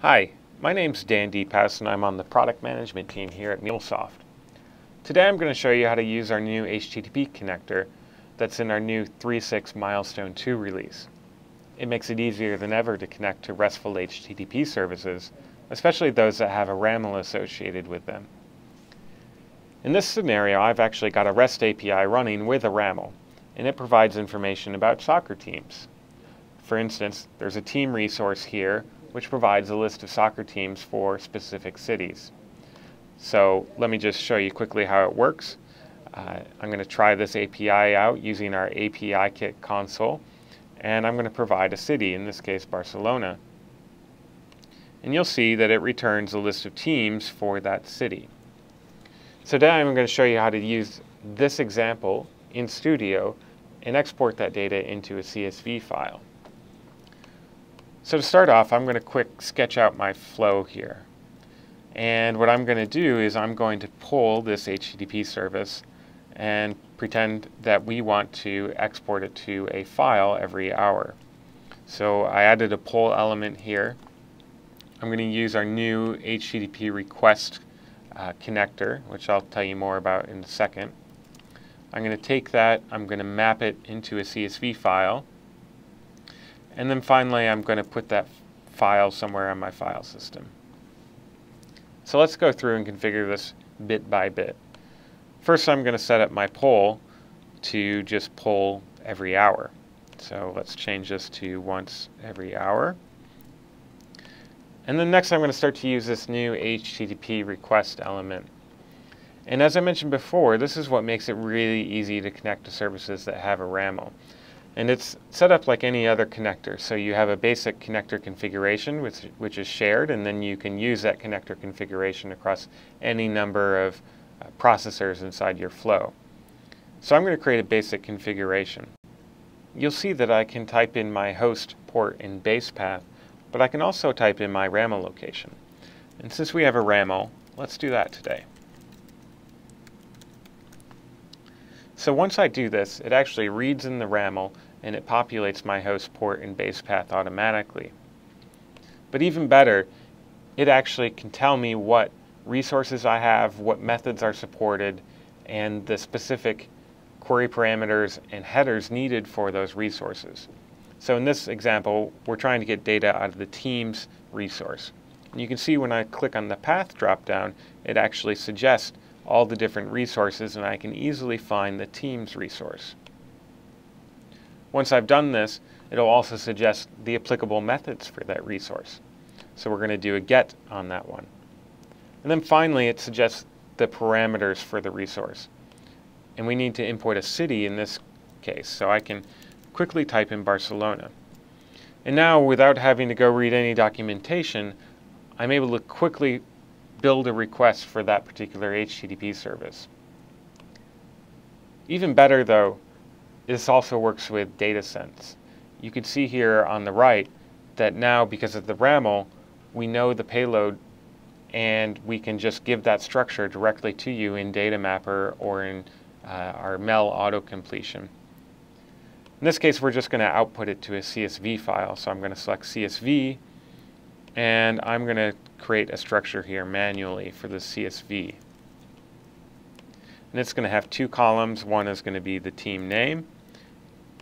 Hi, my name's Dan Diephouse and I'm on the product management team here at MuleSoft. Today I'm going to show you how to use our new HTTP connector that's in our new 3.6 Milestone 2 release. It makes it easier than ever to connect to RESTful HTTP services, especially those that have a RAML associated with them. In this scenario, I've actually got a REST API running with a RAML, and it provides information about soccer teams. For instance, there's a team resource here which provides a list of soccer teams for specific cities. So let me just show you quickly how it works. Uh, I'm going to try this API out using our APIkit console, and I'm going to provide a city, in this case Barcelona. And you'll see that it returns a list of teams for that city. So today I'm going to show you how to use this example in Studio and export that data into a CSV file. So to start off, I'm going to quick sketch out my flow here. And what I'm going to do is I'm going to pull this HTTP service and pretend that we want to export it to a file every hour. So I added a poll element here. I'm going to use our new HTTP request uh, connector, which I'll tell you more about in a second. I'm going to take that, I'm going to map it into a CSV file, and then finally, I'm going to put that file somewhere on my file system. So let's go through and configure this bit by bit. First, I'm going to set up my poll to just pull every hour. So let's change this to once every hour. And then next I'm going to start to use this new HTTP request element. And as I mentioned before, this is what makes it really easy to connect to services that have a RAML. And it's set up like any other connector. So you have a basic connector configuration, which, which is shared, and then you can use that connector configuration across any number of uh, processors inside your flow. So I'm going to create a basic configuration. You'll see that I can type in my host port and base path, but I can also type in my RAML location. And since we have a RAML, let's do that today. So once I do this, it actually reads in the RAML and it populates my host port and base path automatically. But even better, it actually can tell me what resources I have, what methods are supported, and the specific query parameters and headers needed for those resources. So in this example, we're trying to get data out of the Teams resource. And you can see when I click on the path dropdown, it actually suggests all the different resources and I can easily find the Teams resource. Once I've done this, it'll also suggest the applicable methods for that resource. So we're going to do a get on that one. And then finally, it suggests the parameters for the resource. And we need to import a city in this case. So I can quickly type in Barcelona. And now, without having to go read any documentation, I'm able to quickly build a request for that particular HTTP service. Even better, though, this also works with DataSense. You can see here on the right that now, because of the RAML, we know the payload and we can just give that structure directly to you in DataMapper or in uh, our MEL auto-completion. In this case, we're just going to output it to a CSV file. So I'm going to select CSV, and I'm going to create a structure here manually for the CSV. And it's going to have two columns. One is going to be the team name,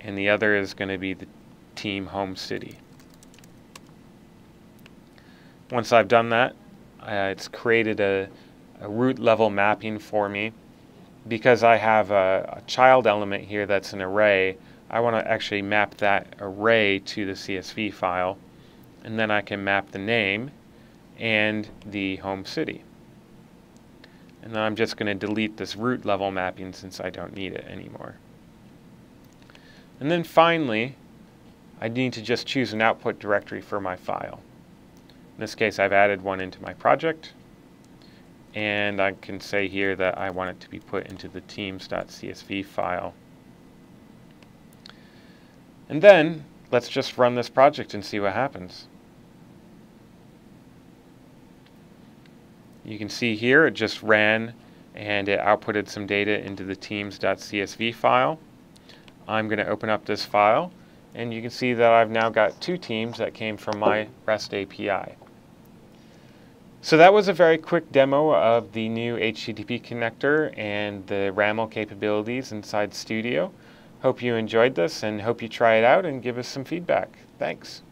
and the other is going to be the team home city. Once I've done that, uh, it's created a, a, root level mapping for me. Because I have a, a child element here that's an array, I want to actually map that array to the CSV file. And then I can map the name and the home city. And then I'm just going to delete this root level mapping since I don't need it anymore. And then finally, I need to just choose an output directory for my file. In this case, I've added one into my project. And I can say here that I want it to be put into the teams.csv file. And then, let's just run this project and see what happens. You can see here it just ran and it outputted some data into the teams.csv file. I'm going to open up this file and you can see that I've now got two teams that came from my REST API. So that was a very quick demo of the new HTTP connector and the RAML capabilities inside Studio. Hope you enjoyed this and hope you try it out and give us some feedback. Thanks.